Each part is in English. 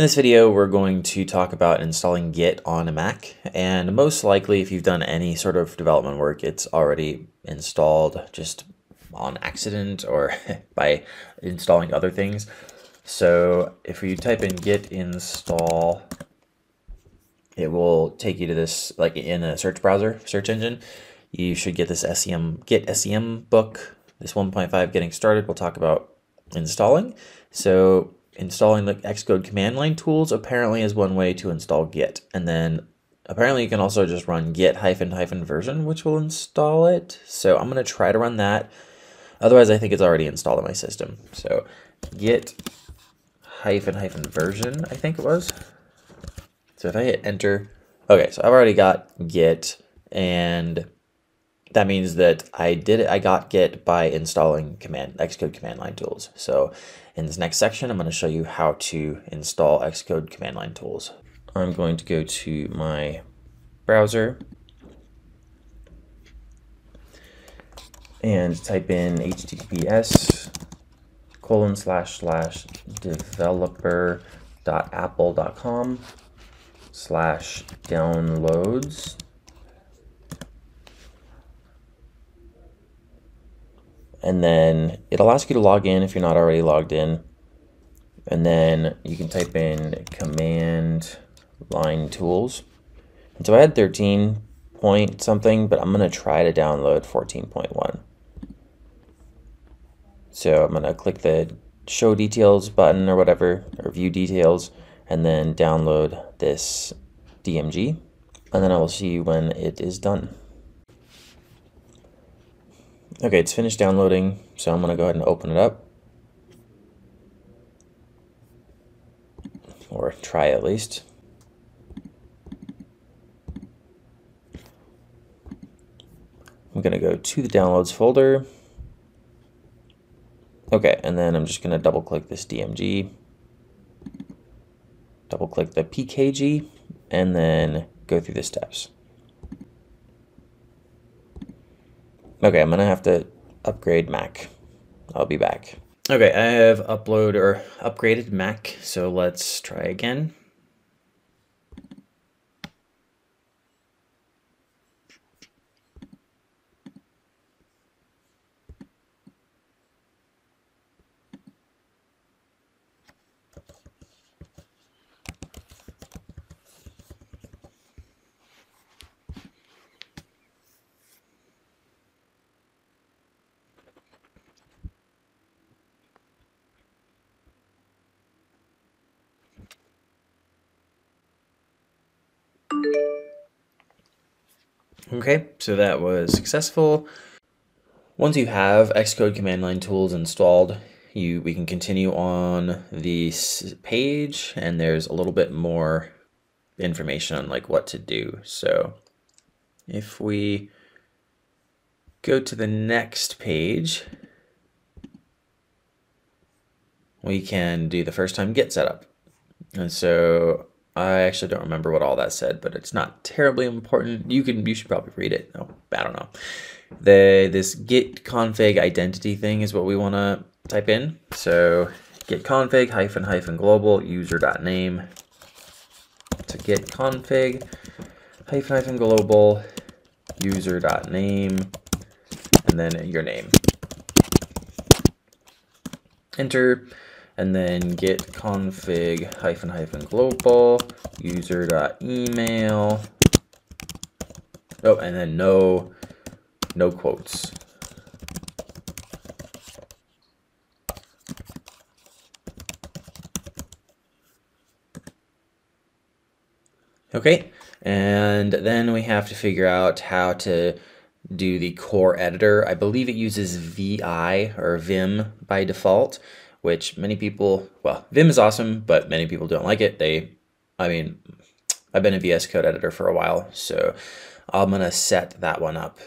In this video, we're going to talk about installing Git on a Mac, and most likely if you've done any sort of development work, it's already installed just on accident or by installing other things. So if you type in git install, it will take you to this, like in a search browser, search engine. You should get this SCM, git SCM book, this 1.5 getting started. We'll talk about installing. So installing the Xcode command line tools apparently is one way to install Git. And then apparently you can also just run git hyphen hyphen version, which will install it. So I'm going to try to run that. Otherwise, I think it's already installed in my system. So git hyphen hyphen version, I think it was. So if I hit enter, okay, so I've already got git and that means that I did it, I got Git by installing command Xcode command line tools. So in this next section, I'm going to show you how to install Xcode command line tools. I'm going to go to my browser and type in https colon slash slash developer.apple.com slash downloads and then it'll ask you to log in if you're not already logged in. And then you can type in command line tools. And so I had 13 point something, but I'm going to try to download 14.1. So I'm going to click the show details button or whatever, or view details, and then download this DMG. And then I will see when it is done. Okay, it's finished downloading, so I'm going to go ahead and open it up. Or try at least. I'm going to go to the downloads folder. Okay, and then I'm just going to double click this DMG, double click the PKG, and then go through the steps. Okay, I'm gonna have to upgrade Mac. I'll be back. Okay, I have upload or upgraded Mac, so let's try again. Okay, so that was successful. Once you have Xcode command line tools installed, you we can continue on this page and there's a little bit more information on like what to do. So if we go to the next page, we can do the first time git setup. And so I actually don't remember what all that said, but it's not terribly important. You can you should probably read it. No, I don't know. The this git config identity thing is what we want to type in. So git config hyphen hyphen global user dot name. So git config hyphen hyphen global user dot name and then your name. Enter and then git config hyphen hyphen global user email. Oh, and then no, no quotes. Okay, and then we have to figure out how to do the core editor. I believe it uses VI or Vim by default which many people, well, Vim is awesome, but many people don't like it. They, I mean, I've been a VS Code editor for a while, so I'm to set that one up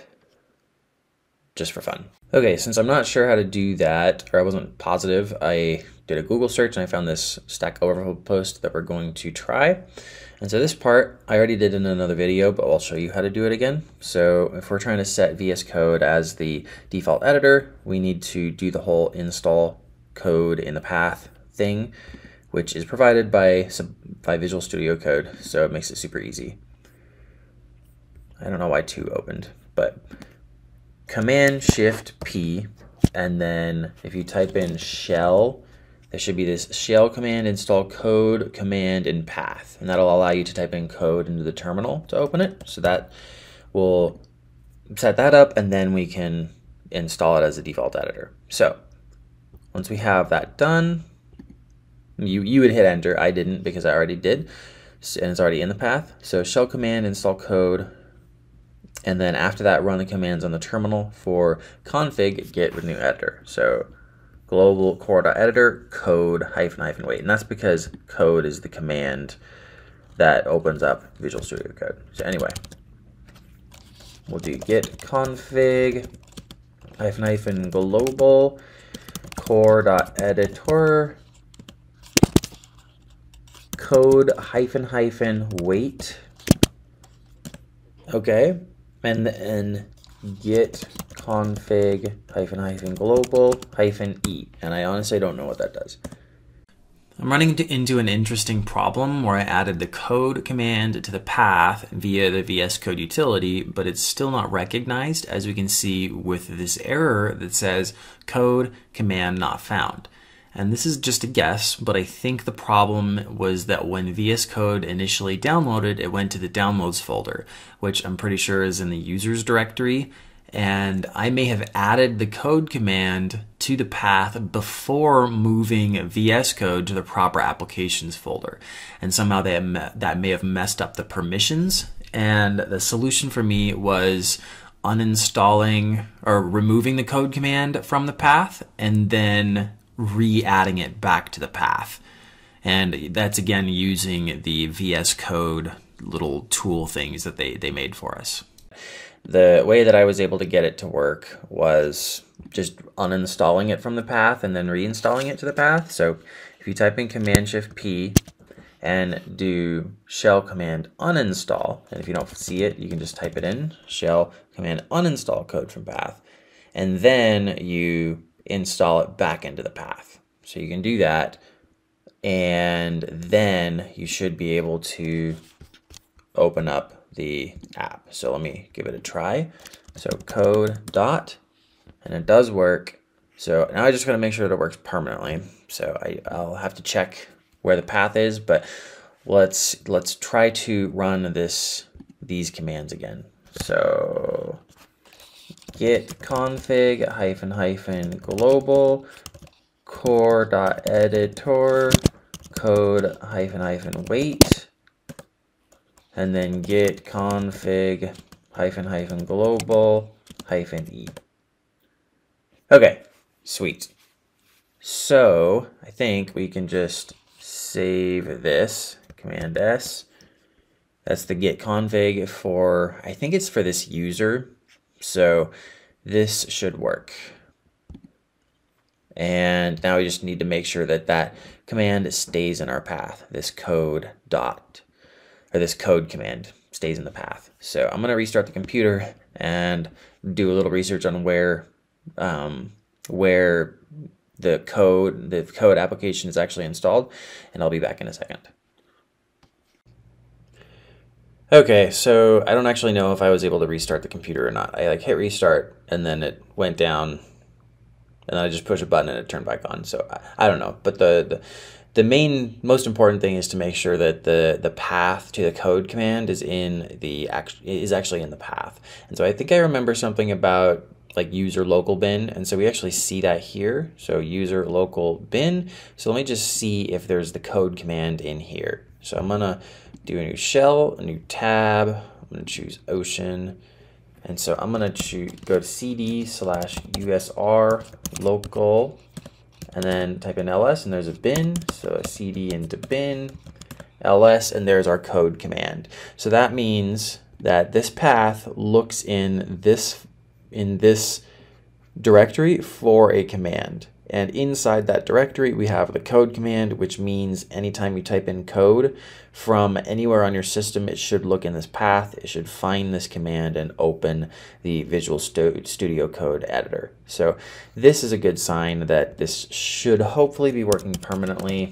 just for fun. Okay, since I'm not sure how to do that, or I wasn't positive, I did a Google search and I found this Stack Overflow post that we're going to try. And so this part I already did in another video, but I'll show you how to do it again. So if we're trying to set VS Code as the default editor, we need to do the whole install code in the path thing, which is provided by, by Visual Studio Code, so it makes it super easy. I don't know why 2 opened, but Command Shift P, and then if you type in shell, there should be this shell command install code command in path, and that'll allow you to type in code into the terminal to open it. So that will set that up, and then we can install it as a default editor. So once we have that done, you, you would hit enter. I didn't because I already did, and it's already in the path. So shell command install code, and then after that, run the commands on the terminal for config get with new editor. So global core.editor code hyphen hyphen wait. And that's because code is the command that opens up Visual Studio Code. So anyway, we'll do git config hyphen hyphen global core.editor code hyphen hyphen wait. Okay, and then git config hyphen hyphen global hyphen e. And I honestly don't know what that does. I'm running into an interesting problem where I added the code command to the path via the VS Code utility, but it's still not recognized, as we can see with this error that says code command not found. And this is just a guess, but I think the problem was that when VS Code initially downloaded, it went to the downloads folder, which I'm pretty sure is in the users directory. And I may have added the code command to the path before moving VS Code to the proper applications folder. And somehow that may have messed up the permissions. And the solution for me was uninstalling or removing the code command from the path and then re-adding it back to the path. And that's again using the VS Code little tool things that they, they made for us. The way that I was able to get it to work was just uninstalling it from the path and then reinstalling it to the path. So if you type in Command Shift P and do shell command uninstall, and if you don't see it, you can just type it in, shell command uninstall code from path, and then you install it back into the path. So you can do that and then you should be able to open up the app. So let me give it a try. So code dot, and it does work. So now I just gotta make sure that it works permanently. So I, I'll have to check where the path is, but let's let's try to run this these commands again. So git config hyphen hyphen global core dot editor code hyphen hyphen wait and then git config hyphen hyphen global hyphen e. Okay, sweet. So I think we can just save this, Command S. That's the git config for, I think it's for this user so this should work. And now we just need to make sure that that command stays in our path. This code dot, or this code command stays in the path. So I'm gonna restart the computer and do a little research on where, um, where the code, the code application is actually installed, and I'll be back in a second. Okay, so I don't actually know if I was able to restart the computer or not. I like hit restart and then it went down and then I just pushed a button and it turned back on. So I, I don't know, but the, the the main most important thing is to make sure that the the path to the code command is in the is actually in the path. And so I think I remember something about like user local bin and so we actually see that here so user local bin so let me just see if there's the code command in here so I'm gonna do a new shell, a new tab. I'm to choose ocean. And so I'm going to choose, go to cd slash usr local and then type in ls and there's a bin. So a cd into bin ls and there's our code command. So that means that this path looks in this in this directory for a command. And inside that directory, we have the code command, which means anytime you type in code from anywhere on your system, it should look in this path. It should find this command and open the Visual Studio Code editor. So this is a good sign that this should hopefully be working permanently.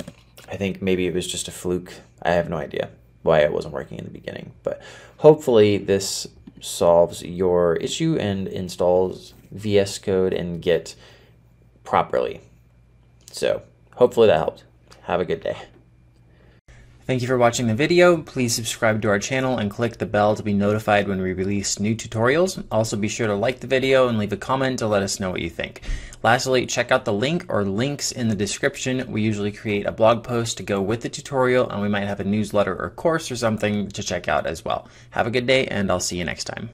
I think maybe it was just a fluke. I have no idea why it wasn't working in the beginning, but hopefully this solves your issue and installs VS Code and Git properly. So hopefully that helped. Have a good day. Thank you for watching the video. Please subscribe to our channel and click the bell to be notified when we release new tutorials. Also be sure to like the video and leave a comment to let us know what you think. Lastly, check out the link or links in the description. We usually create a blog post to go with the tutorial and we might have a newsletter or course or something to check out as well. Have a good day and I'll see you next time.